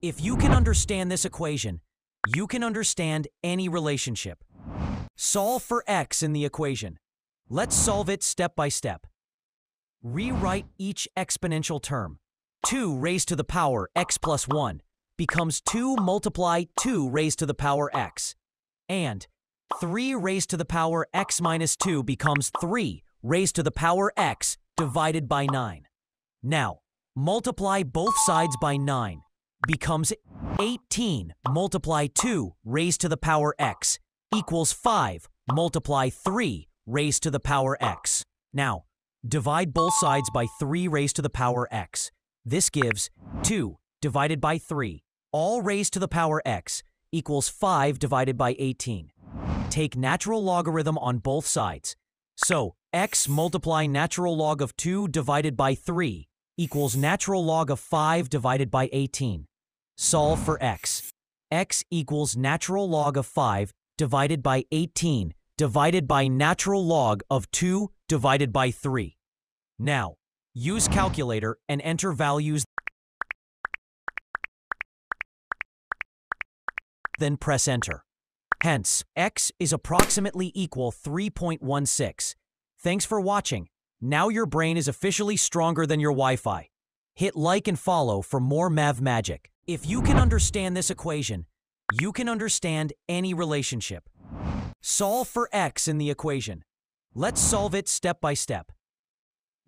If you can understand this equation, you can understand any relationship. Solve for x in the equation. Let's solve it step by step. Rewrite each exponential term. 2 raised to the power x plus 1 becomes 2 multiply 2 raised to the power x. And 3 raised to the power x minus 2 becomes 3 raised to the power x divided by 9. Now, multiply both sides by 9 becomes 18 multiply 2 raised to the power x equals 5 multiply 3 raised to the power x. Now, divide both sides by 3 raised to the power x. This gives 2 divided by 3, all raised to the power x, equals 5 divided by 18. Take natural logarithm on both sides. So, x multiply natural log of 2 divided by 3 equals natural log of 5 divided by 18. Solve for x. x equals natural log of 5 divided by 18 divided by natural log of 2 divided by 3. Now, use calculator and enter values then press enter. Hence, x is approximately equal 3.16. Thanks for watching. Now your brain is officially stronger than your Wi-Fi. Hit like and follow for more Math Magic. If you can understand this equation, you can understand any relationship. Solve for x in the equation. Let's solve it step by step.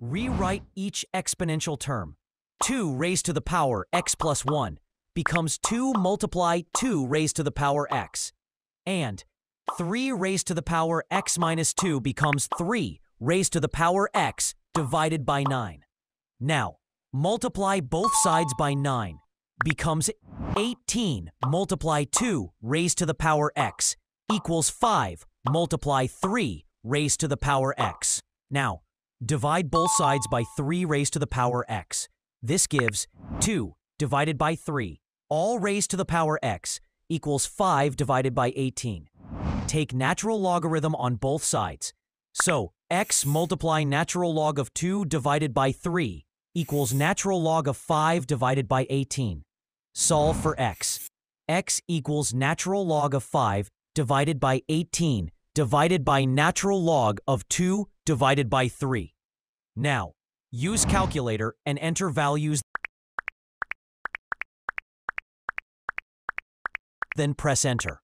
Rewrite each exponential term. 2 raised to the power x plus 1 becomes 2 multiply 2 raised to the power x. And 3 raised to the power x minus 2 becomes 3 raised to the power x divided by 9. Now, multiply both sides by 9 becomes 18 multiply 2 raised to the power x equals 5 multiply 3 raised to the power x. Now, divide both sides by 3 raised to the power x. This gives 2 divided by 3, all raised to the power x, equals 5 divided by 18. Take natural logarithm on both sides. So, x multiply natural log of 2 divided by 3 equals natural log of 5 divided by 18. Solve for x. x equals natural log of 5 divided by 18 divided by natural log of 2 divided by 3. Now, use calculator and enter values then press enter.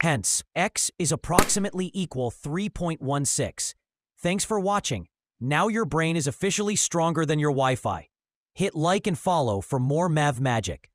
Hence, x is approximately equal 3.16. Thanks for watching. Now your brain is officially stronger than your Wi-Fi. Hit like and follow for more Math Magic.